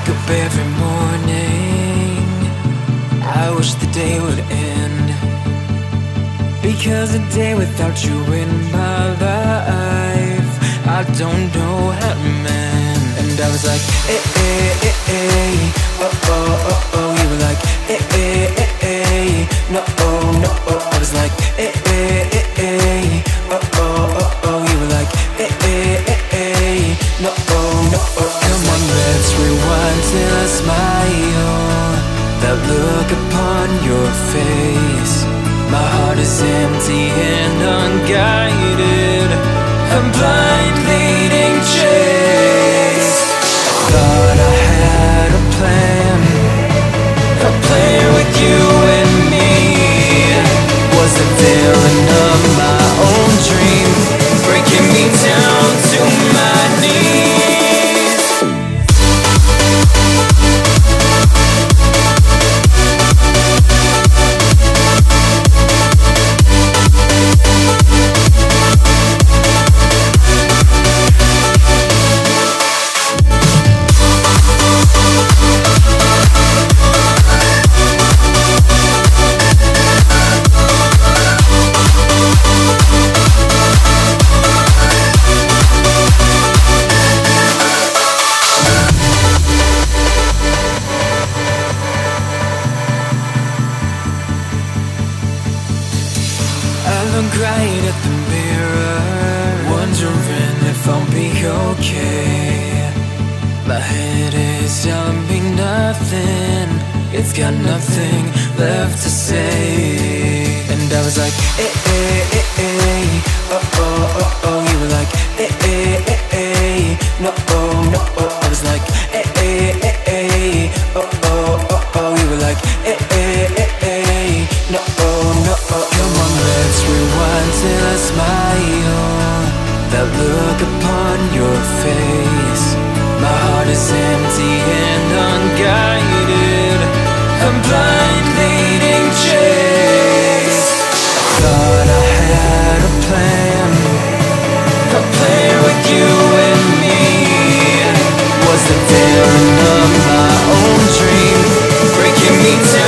wake up every morning, I wish the day would end. Because a day without you in my life, I don't know how to mend. And I was like, eh, eh, eh, eh, oh, oh, oh, oh. You were like, eh, eh, nothing left to say. And I was like, eh, eh, eh, eh. Oh, oh, oh, oh You were like, eh, eh, eh, eh. No, oh, no, oh I was like, eh, eh, eh, eh. Oh, oh, oh, oh You were like, eh, eh, eh, eh. No, oh, no, oh Come on, let's rewind till I smile That look upon your face. My heart is empty and unguided It's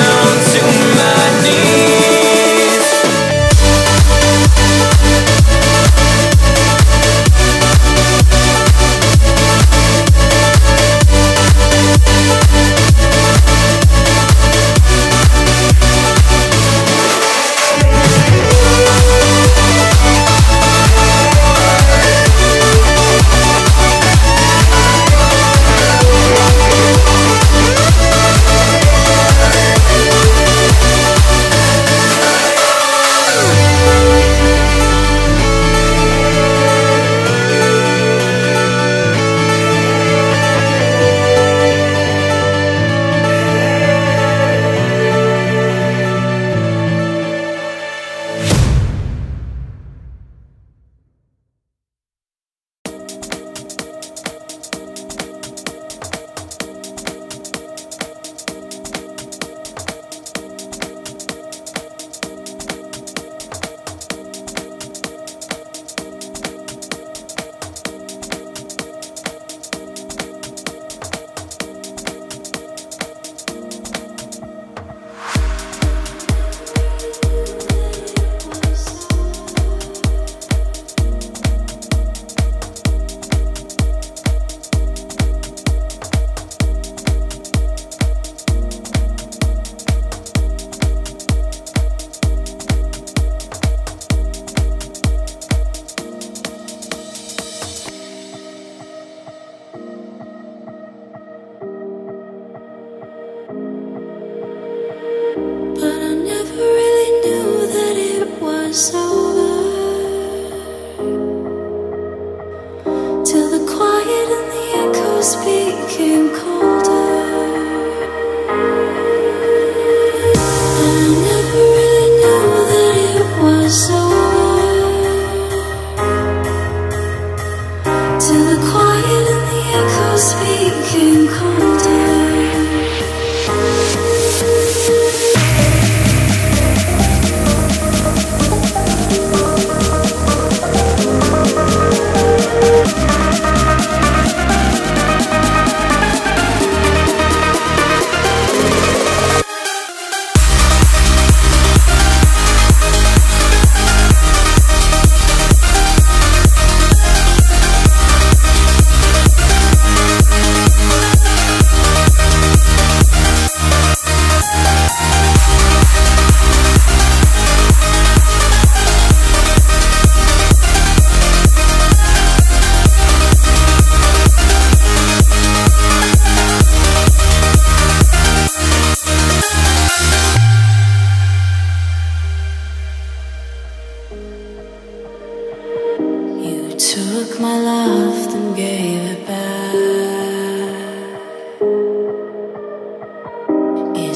so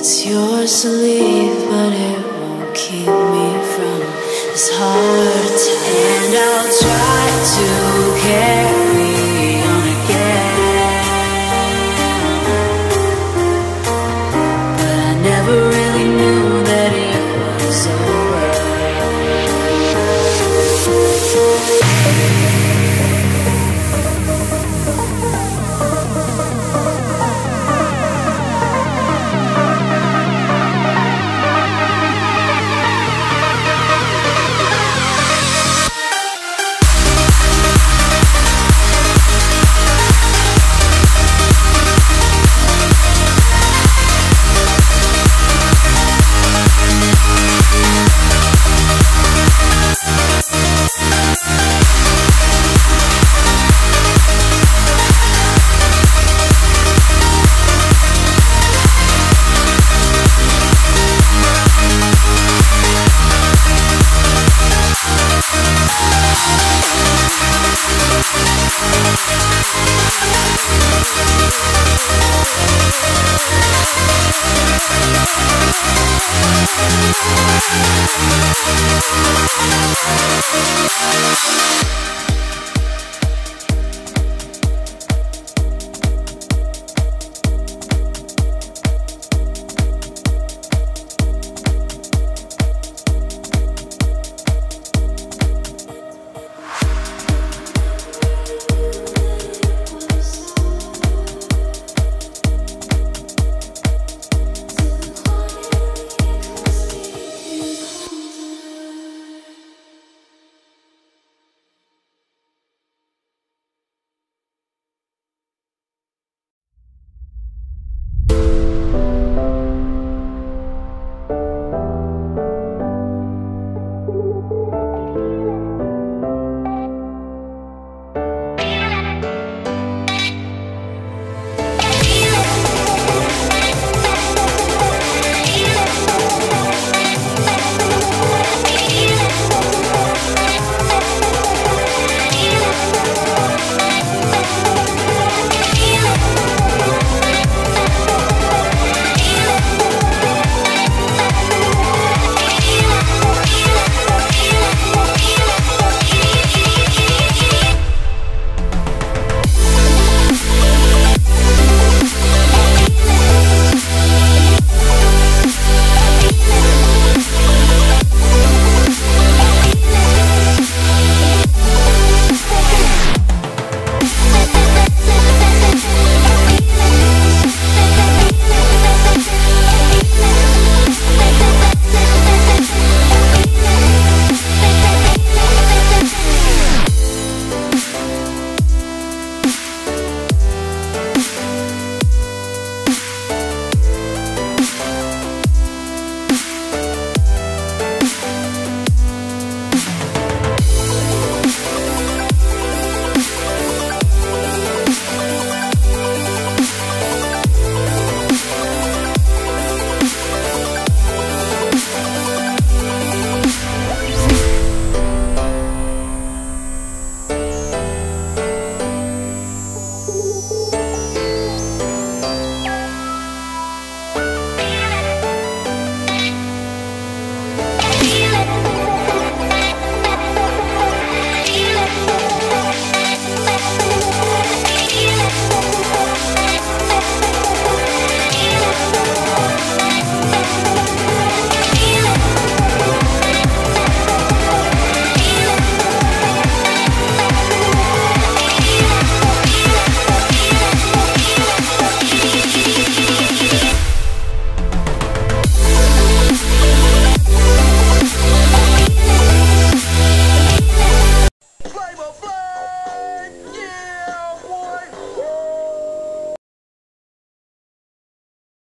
It's yours to leave, but it won't keep me from this hard. And I'll try to care.